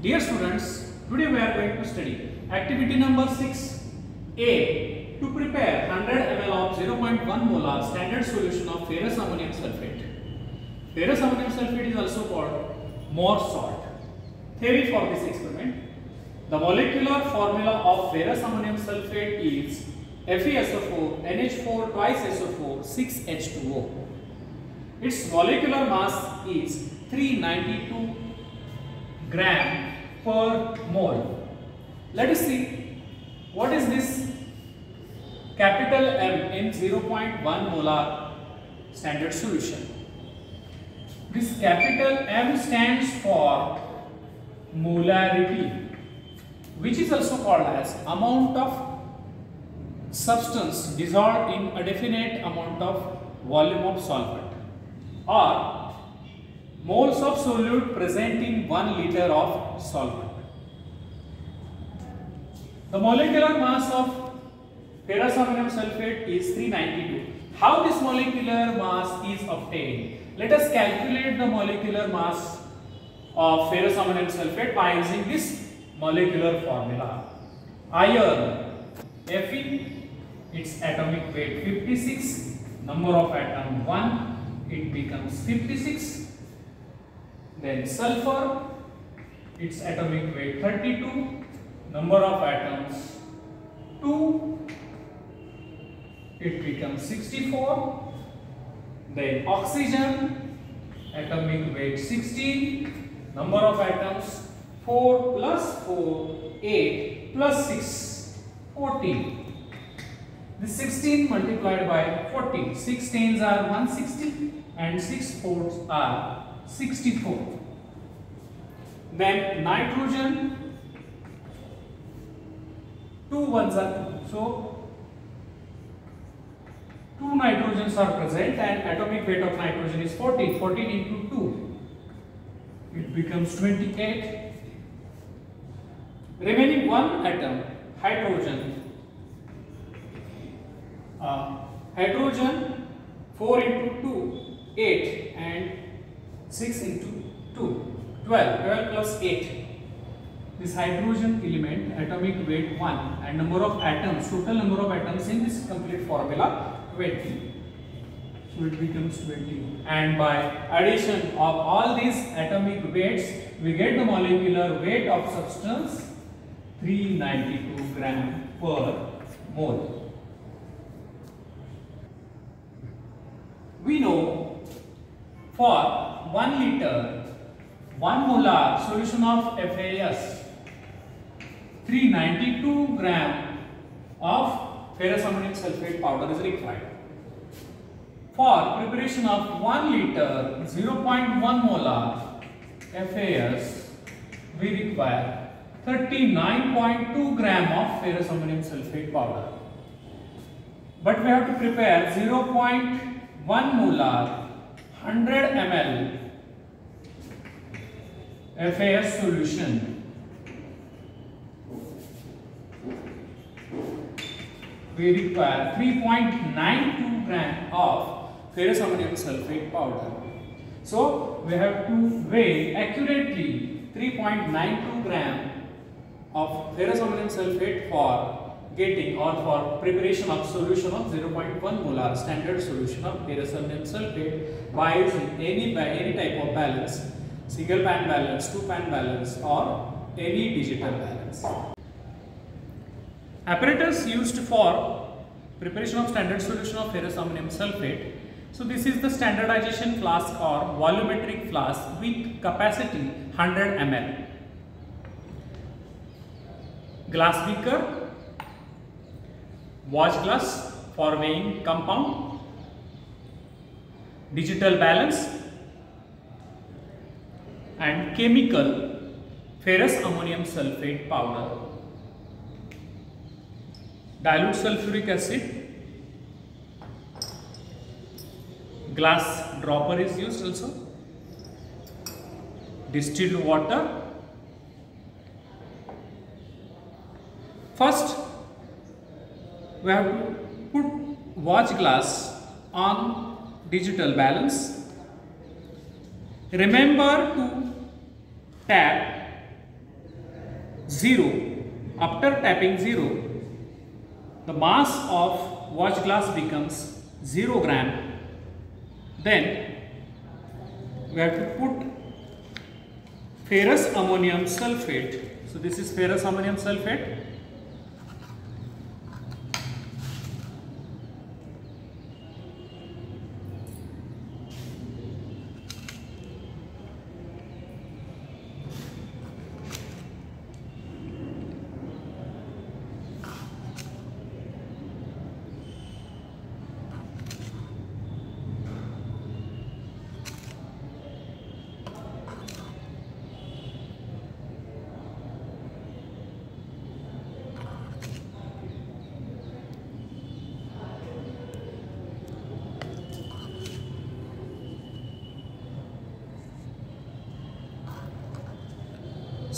Dear students, today we are going to study activity number 6 A to prepare 100 ml of 0.1 molar standard solution of ferrous ammonium sulfate. Ferrous ammonium sulfate is also called Mohr salt. Theory for this experiment. The molecular formula of ferrous ammonium sulfate is FeSO4 NH4 twice SO4 6H2O. Its molecular mass is 392 gram per mole. Let us see what is this capital M in 0.1 molar standard solution. This capital M stands for molarity which is also called as amount of substance dissolved in a definite amount of volume of solvent or moles of solute present in 1 liter of solvent. The molecular mass of ferrous ammonium sulfate is 392. How this molecular mass is obtained? Let us calculate the molecular mass of ferrous ammonium sulfate by using this molecular formula. Iron Fe, its atomic weight 56, number of atom 1, it becomes 56. Then sulfur, its atomic weight 32, number of atoms 2, it becomes 64. Then oxygen, atomic weight 16, number of atoms 4 plus 4, 8 plus 6, 14. The 16 multiplied by 40. 6 tens are 160 and 6 fours are 64. Then nitrogen, 2 ones are 2. So, 2 nitrogens are present and atomic weight of nitrogen is 14. 14 into 2. It becomes 28. Remaining one atom, hydrogen, uh, hydrogen 4 into 2 8 and 6 into 2 12 12 plus 8 this hydrogen element atomic weight 1 and number of atoms total number of atoms in this complete formula 20 so it becomes 20 and by addition of all these atomic weights we get the molecular weight of substance 392 gram per mole. We know for 1 liter 1 molar solution of FAS 392 gram of ferrous ammonium sulfate powder is required. For preparation of 1 liter 0.1 molar FAS we require 39.2 gram of ferrous ammonium sulfate powder. But we have to prepare 0.1 molar 100 ml FAS solution. We require 3.92 gram of ferrous ammonium sulfate powder. So we have to weigh accurately 3.92 gram of ferrous ammonium sulfate for getting or for preparation of solution of 0.1 molar standard solution of ferrous ammonium sulfate by using any by any type of balance single pan balance, two pan balance or any digital balance. Apparatus used for preparation of standard solution of ferrous ammonium sulfate. So this is the standardization flask or volumetric flask with capacity 100 ml. Glass beaker, watch glass for weighing compound, digital balance and chemical ferrous ammonium sulfate powder. Dilute sulfuric acid, glass dropper is used also, distilled water. First, we have to put watch glass on digital balance. Remember to tap 0, after tapping 0, the mass of watch glass becomes 0 gram. Then we have to put ferrous ammonium sulfate. So this is ferrous ammonium sulfate.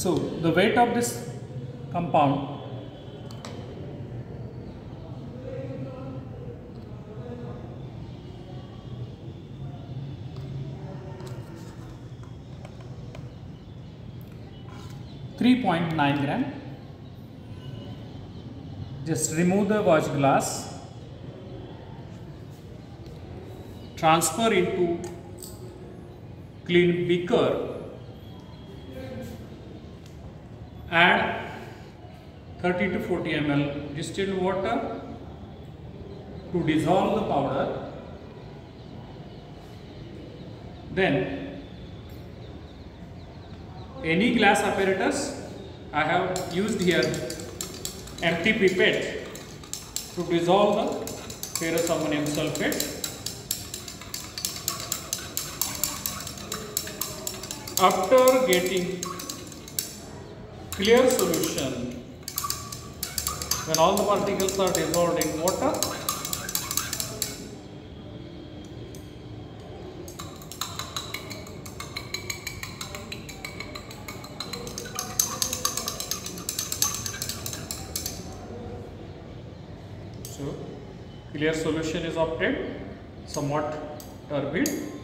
So the weight of this compound Three point nine gram. Just remove the watch glass, transfer into clean beaker add 30 to 40 ml distilled water to dissolve the powder. Then any glass apparatus I have used here empty pipette to dissolve the ferrous ammonium sulfate. After getting clear solution. When all the particles are dissolved in water so clear solution is obtained. Somewhat turbid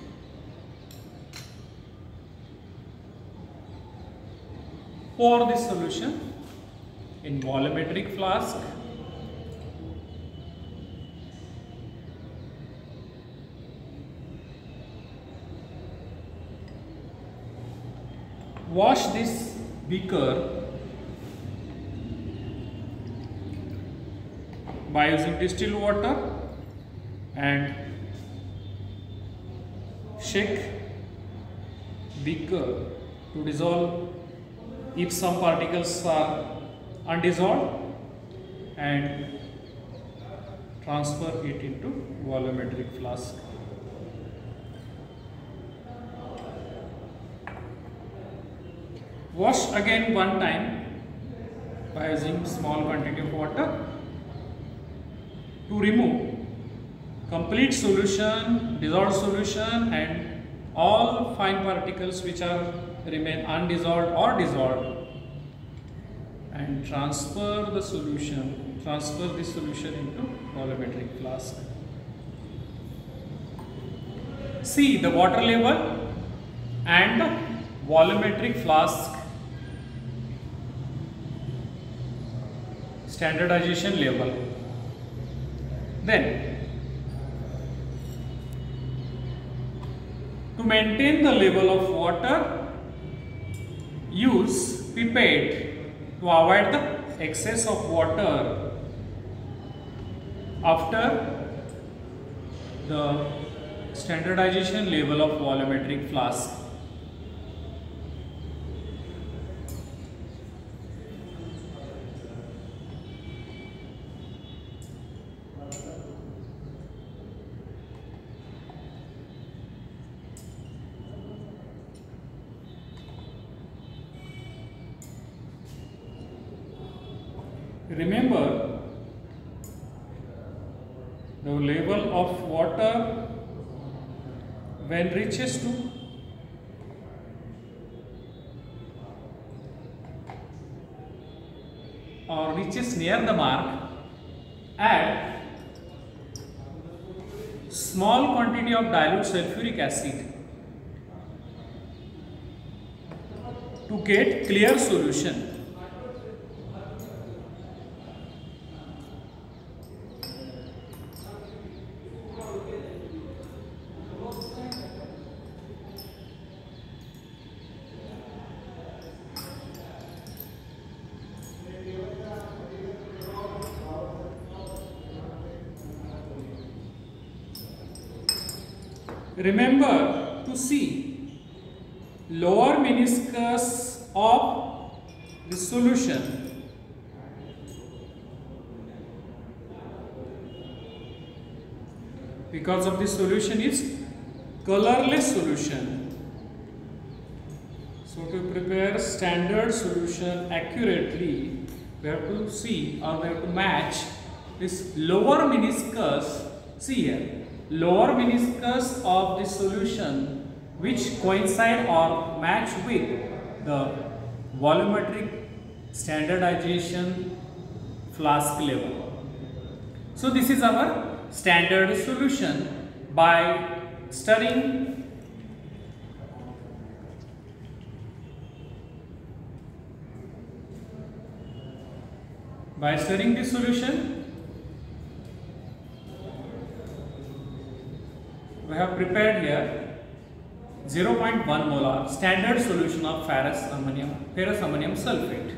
Pour this solution in volumetric flask. Wash this beaker by using distilled water and shake beaker to dissolve if some particles are undissolved and transfer it into volumetric flask. Wash again one time by using small quantity of water to remove complete solution, dissolved solution and all fine particles which are remain undissolved or dissolved and transfer the solution, transfer the solution into volumetric flask. See the water level and volumetric flask standardization level. Then maintain the level of water use pipette to avoid the excess of water after the standardization level of volumetric flask. Remember the level of water when reaches to or reaches near the mark add small quantity of dilute sulfuric acid to get clear solution remember to see lower meniscus of the solution because of the solution is colorless solution. So to prepare standard solution accurately we have to see or we have to match this lower meniscus. See here lower meniscus of the solution which coincide or match with the volumetric standardization flask level. So this is our standard solution by studying by studying this solution we have prepared here 0.1 molar standard solution of ferrous ammonium ferrous ammonium sulfate